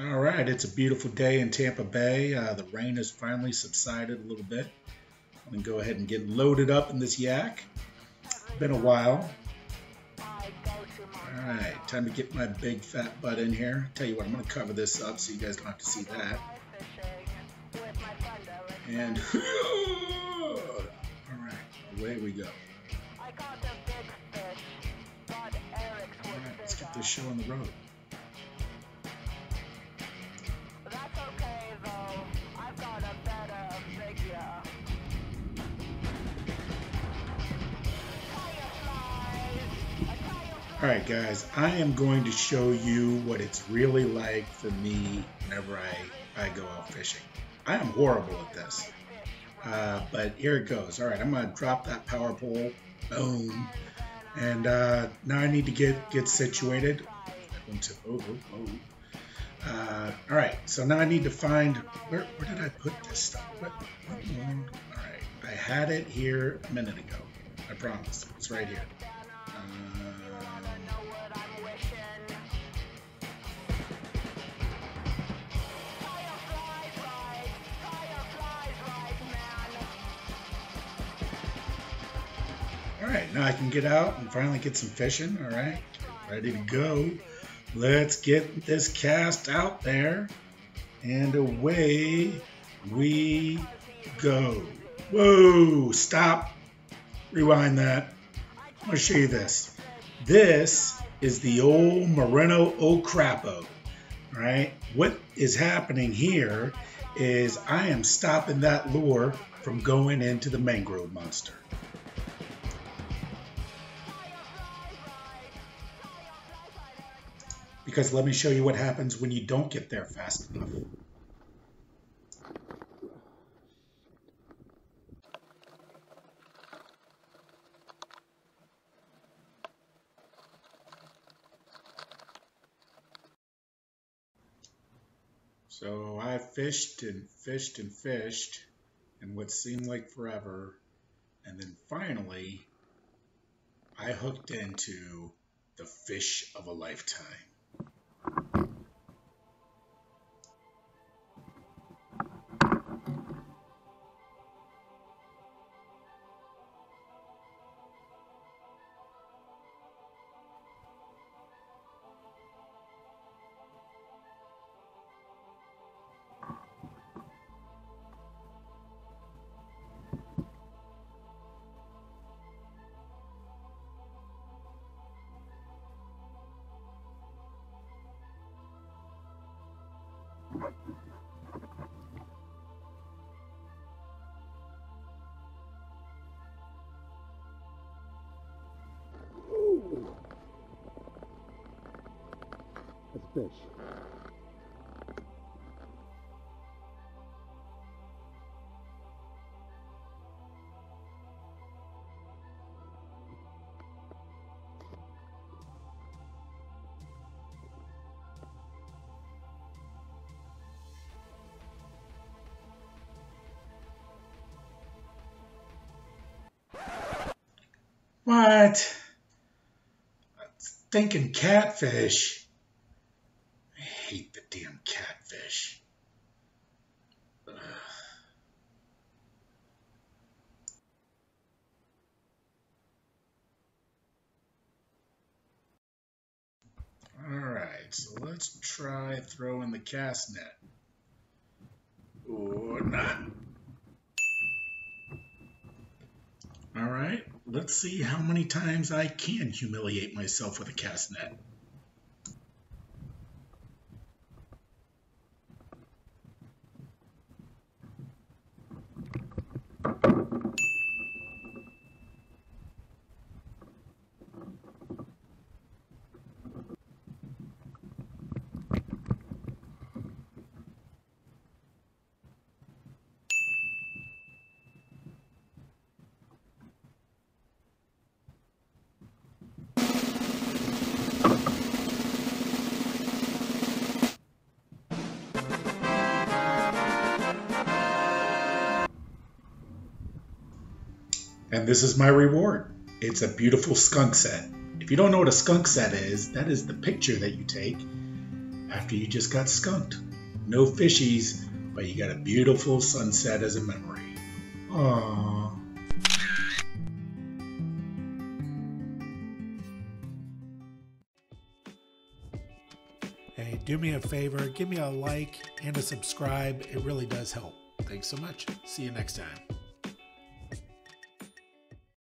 All right, it's a beautiful day in Tampa Bay. Uh, the rain has finally subsided a little bit. I'm to go ahead and get loaded up in this yak. Been a while. All right, time to get my big fat butt in here. Tell you what, I'm to cover this up so you guys don't have to see that. And all right, away we go. All right, let's get this show on the road. All right, guys, I am going to show you what it's really like for me whenever I, I go out fishing. I am horrible at this, uh, but here it goes. All right, I'm going to drop that power pole. Boom. And uh, now I need to get, get situated. One tip over. Oh. Uh, all right, so now I need to find, where, where did I put this stuff? What, what, all right, I had it here a minute ago. I promise. It's right here. All right, now I can get out and finally get some fishing. All right, ready to go. Let's get this cast out there. And away we go. Whoa, stop. Rewind that. I'm going to show you this. This is the old Moreno O'Crapo. All right, what is happening here is I am stopping that lure from going into the mangrove monster. Because let me show you what happens when you don't get there fast enough. So I fished and fished and fished in what seemed like forever. And then finally, I hooked into the fish of a lifetime. Fish. What? Thinking catfish. I hate the damn catfish. Ugh. All right, so let's try throwing the cast net. Or not. All right, let's see how many times I can humiliate myself with a cast net. And this is my reward. It's a beautiful skunk set. If you don't know what a skunk set is, that is the picture that you take after you just got skunked. No fishies, but you got a beautiful sunset as a memory. Aww. Hey, do me a favor, give me a like and a subscribe. It really does help. Thanks so much. See you next time.